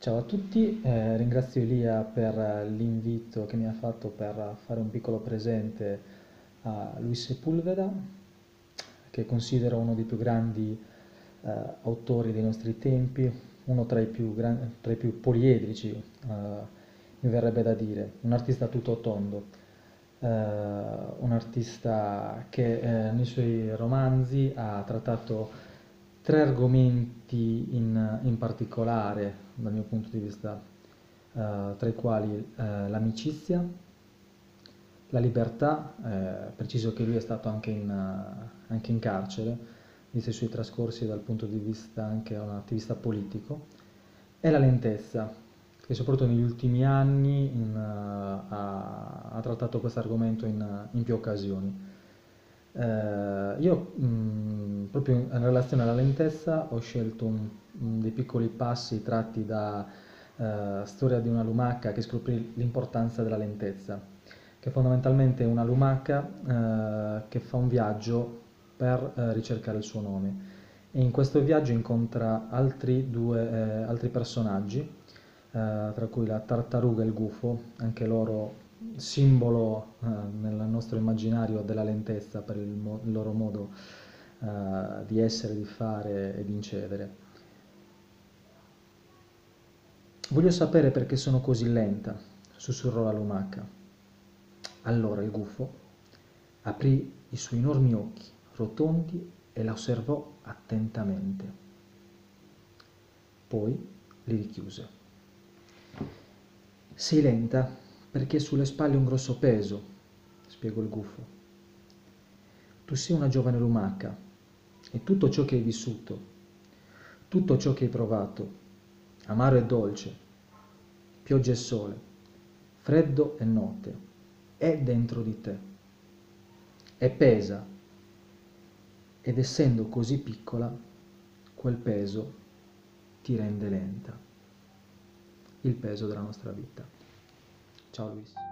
Ciao a tutti, eh, ringrazio Elia per l'invito che mi ha fatto per fare un piccolo presente a Luis Sepulveda, che considero uno dei più grandi eh, autori dei nostri tempi, uno tra i più, gran- tra i più poliedrici, eh, mi verrebbe da dire, un artista tutto tondo, eh, un artista che eh, nei suoi romanzi ha trattato tre argomenti in, in particolare dal mio punto di vista, uh, tra i quali uh, l'amicizia, la libertà, eh, preciso che lui è stato anche in, uh, anche in carcere, visto i suoi trascorsi dal punto di vista anche un attivista politico, e la lentezza, che soprattutto negli ultimi anni in, ha, ha, trattato questo argomento in, in più occasioni. Eh, io mh, mm, proprio in relazione alla lentezza ho scelto un, un dei piccoli passi tratti da uh, Storia di una lumaca che scoprì l'importanza della lentezza, che è fondamentalmente una lumaca uh, che fa un viaggio per uh, ricercare il suo nome. E in questo viaggio incontra altri due altri personaggi, tra cui la tartaruga e il gufo, anche loro simbolo eh, nel nostro immaginario della lentezza per il, mo- il loro modo eh, di essere, di fare e di incedere. Voglio sapere perché sono così lenta, sussurrò la lumaca. Allora il gufo aprì i suoi enormi occhi rotondi e la osservò attentamente. Poi li richiuse. Sei lenta, perché sulle spalle un grosso peso, spiegò il gufo. Tu sei una giovane lumaca e tutto ciò che hai vissuto, tutto ciò che hai provato, amaro e dolce, pioggia e sole, freddo e notte, è dentro di te. E pesa, ed essendo così piccola, quel peso ti rende lenta. Il peso della nostra vita. Ciao Luis.